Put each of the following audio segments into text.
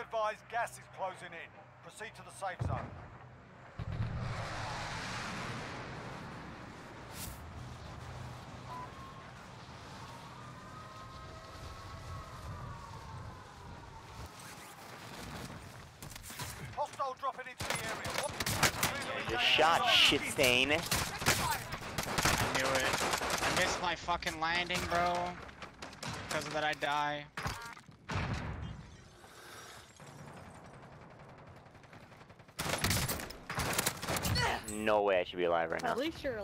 advised, gas is closing in. Proceed to the safe zone. Hostile dropping into the area. What? Good shot, shit stain. I knew it. I missed my fucking landing, bro. Because of that, I die. No way I should be alive right now. At least you're.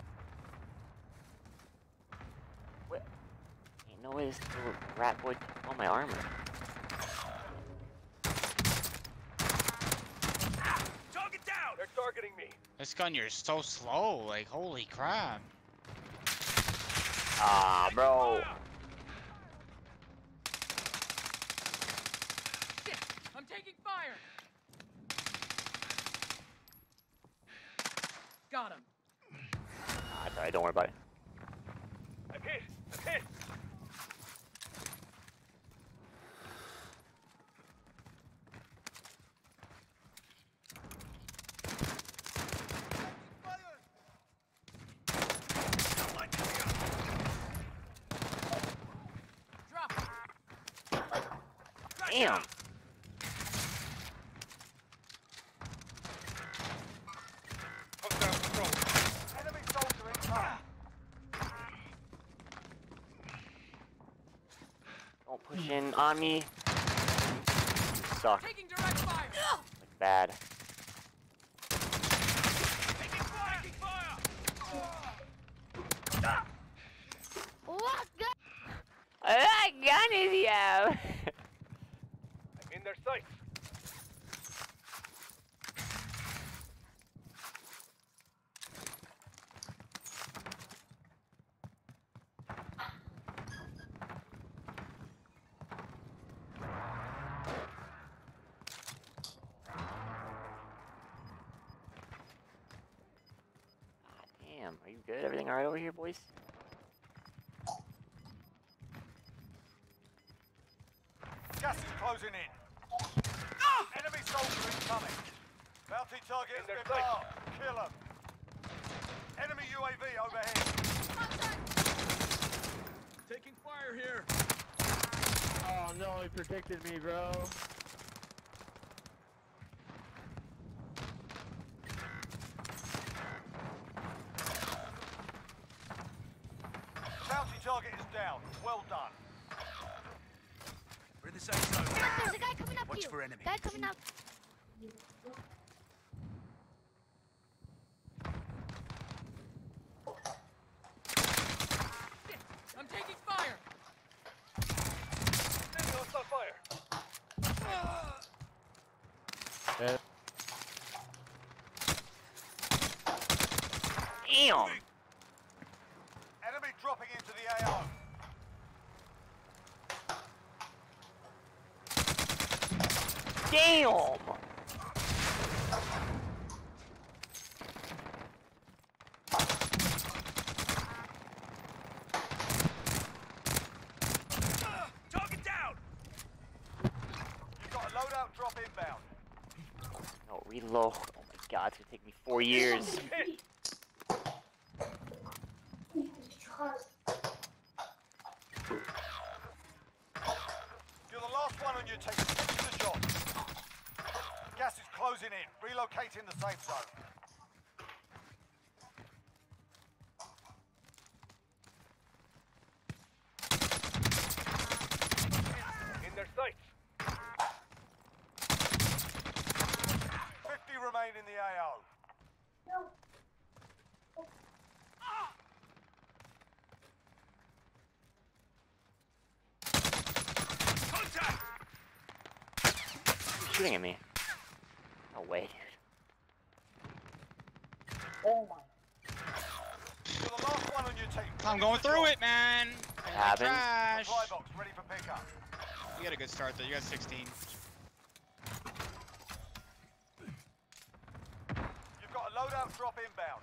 Ain't no way this little rat boy took all my armor. Target down! They're targeting me. This gun, you're so slow. Like, holy crap. Ah, bro. Shit! I'm taking fire! Got him. Ah, it's alright, don't worry about it. I'm hit! I'm hit! Damn. Enemy soldier incoming. Don't push in on me. You suck. Taking direct fire. Like bad. Taking fire! Taking fire! What gun? What gun is he have? I'm in their sights. Ah, damn, are you good? Everything alright over here, boys? Gas is closing in. Enemy soldier incoming. Bounty target has been marked. Kill him. Enemy UAV overhead. Taking fire here. Oh no, he predicted me, bro. Bounty target is down. Well done. We're in the safe zone. There's a guy coming up Watch you. for enemy. Guy coming up. I'm taking fire. Enemy hostile fire. Damn! Enemy dropping into the AO. Damn! Target down. You've got a loadout drop inbound. No, reload. Oh my god, it's gonna take me four years. Hit. You're the last one on your team. Finish the job. Gas is closing in. Relocating the safe zone. In their sights. 50 remain in the AO. Contact! You're shooting at me. No way, dude. Oh You're the last one on your team. I'm going through it, man. Holy happens. Trash. Box ready for pickup. You got a good start though. You got 16. You've got a loadout drop inbound.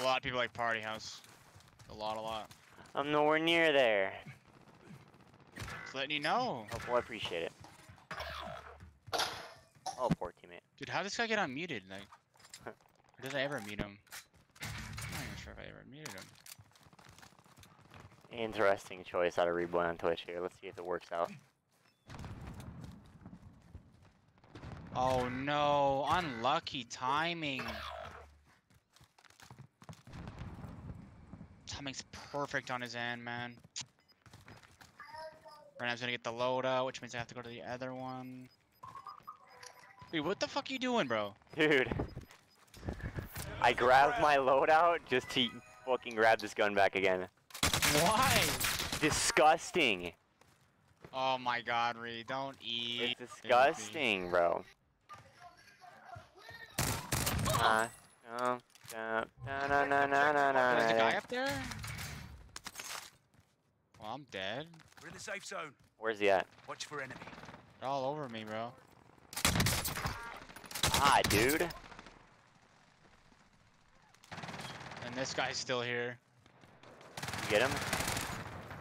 A lot of people like Party House. A lot, a lot. I'm nowhere near there. Just letting you know. Oh, well, I appreciate it. Oh, poor teammate. Dude, how did this guy get unmuted? Like, did I ever mute him? I'm not even sure if I ever muted him. Interesting choice out of Reborn on Twitch here. Let's see if it works out. Oh no, unlucky timing. Timing's perfect on his end, man. Renam's gonna get the loadout, which means I have to go to the other one. Dude, what the fuck are you doing, bro? Dude. I grabbed my loadout just to fucking grab this gun back again. Why? Disgusting. Oh my god, Reid, don't eat. It's baby. disgusting, bro. Uh, no, no, no, no, no, no, no, no, There's a guy up there? Well, I'm dead. We're in the safe zone. Where's he at? Watch for enemy. They're all over me, bro. Ah, dude. And this guy's still here. You get him?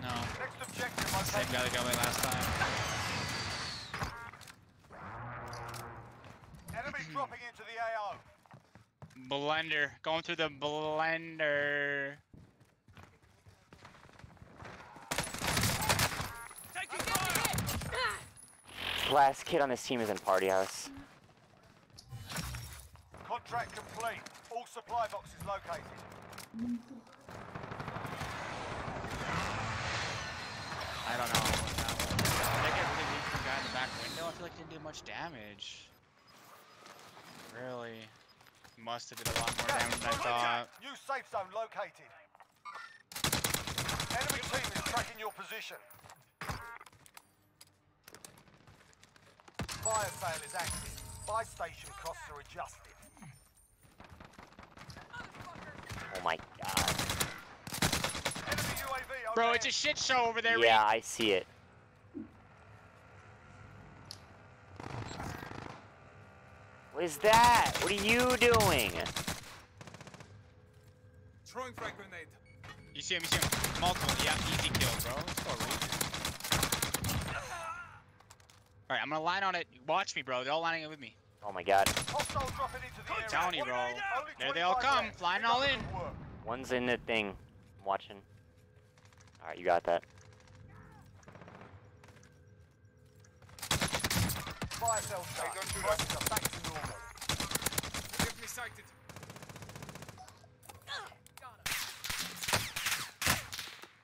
No, Next objective same guy that got me last time. Enemies dropping into the AO. Blender. Going through the blender. Taking fire! Last kid on this team is in Party House. Contract complete. All supply boxes located. I don't know. what that was. Did I get really weak from guy in the back window? I feel like it didn't do much damage. Really? Must have did a lot more Gas damage than I thought. New safe zone located. Enemy team is tracking your position. Fire sale is active. Buy station costs are adjusted. Oh my god. Enemy UAV Bro, it's a shit show over there, Yeah, Reid. I see it. What is that? What are you doing? Throwing frag grenade. You see him, you see him. Multiple. Yeah, easy kill, bro. Let's go, Reid. Alright, I'm gonna line on it. Watch me, bro. They're all lining up with me. Oh my god. Hostile dropping into telling you, bro. There they all come, flying all in. One's in the thing. I'm watching. Alright, you got that. Fire sale shut. don't do that. Are back to normal. Get me sighted.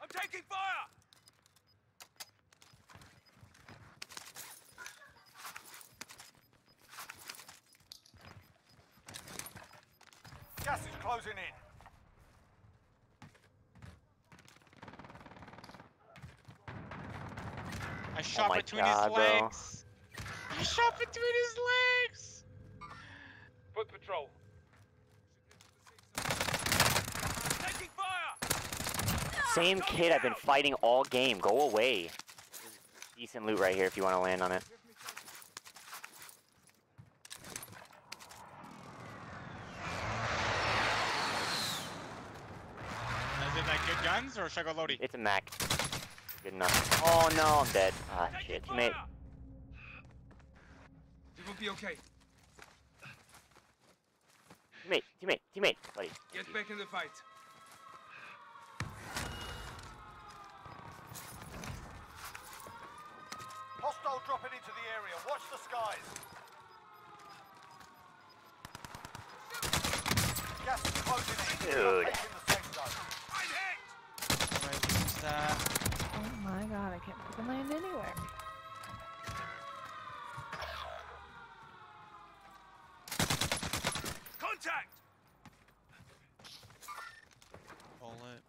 I'm taking fire! Gas is closing in. I oh shot my between God, his bro. Legs. You shot between his legs. Foot patrol. Taking fire! Same kid I've been fighting all game. Go away. Decent loot right here if you want to land on it. Is it like good guns or should I go Lodi? It's a Mac. Good enough. Oh no, I'm dead. Ah, Taking shit. fire! Teammate. It will be okay. Teammate. Teammate. Teammate. Buddy. Get back in the fight. Hostile dropping into the area. Watch the skies. Gas is closing in. Dude. Taking the safe zone. I'm hit! Alright, use that. Oh my god, I can't fucking land anywhere. Contact! Bullet.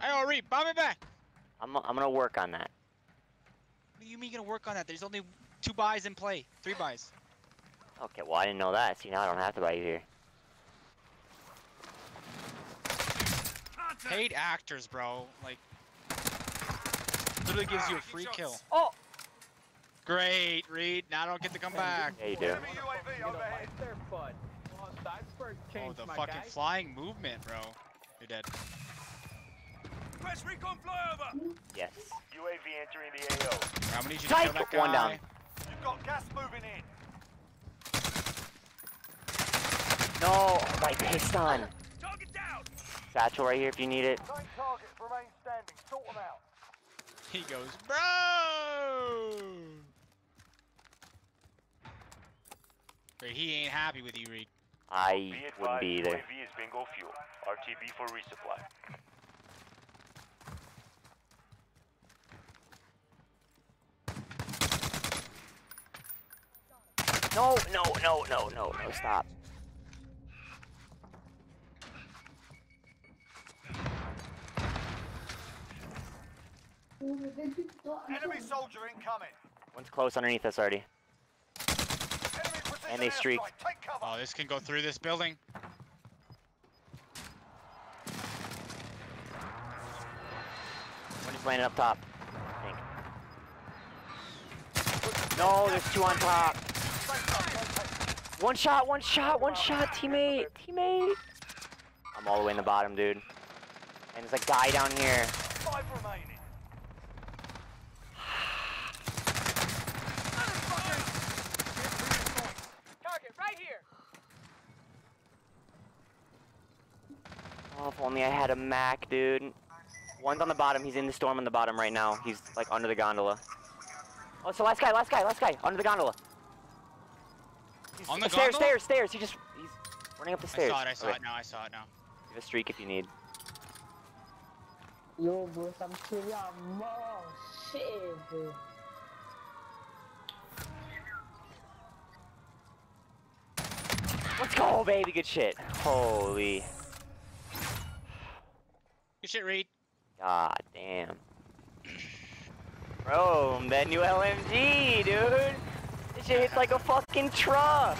Hey, oh, Reid, bomb it back. I'm, I'm gonna work on that. What do you mean you're gonna work on that? There's only two buys in play. Three buys. Okay, well I didn't know that. See now I don't have to buy you here. Contact! Paid actors, bro. Like, literally gives you a free kill. Oh! Great, Reid. Now I don't get to come back. Yeah, you do. Enemy UAV overhead. there, bud. Oh, side spurt changed the fucking flying movement, bro. You're dead. Request recon flyover. Yes. UAV entering the AO. I'm gonna need you to kill that guy. one down. You've got gas moving in. No, oh my piston. Target down. Satchel right here if you need it. Nine targets remain standing. Sort them out. He goes, bro. But he ain't happy with you, Reid. I wouldn't be either. UAV is bingo fuel. RTB for resupply. No, no, no, no, no, no, stop. Enemy soldier incoming. One's close underneath us already. And they streak. airstrike. Take cover. Oh, this can go through this building. One is landing up top. I think. No, there's two on top. One shot, one shot, one shot, teammate, teammate. I'm all the way in the bottom, dude. And there's a guy down here. Five remaining. Target right here. Oh, if only I had a Mac, dude. One's on the bottom. He's in the storm on the bottom right now. He's like under the gondola. Oh, so last guy, last guy, last guy, under the gondola. He's On the stairs, gondola? stairs, stairs. He just he's running up the stairs. I stairs. saw it, I saw Okay, it now, I saw it now. Give a streak if you need. Yo, bro, I'm killing y'all more shit, bro. Let's go, baby. Good shit. Holy. Good shit, Reid. God damn. Bro, that new LMG, dude. This shit hits like a fucking truck.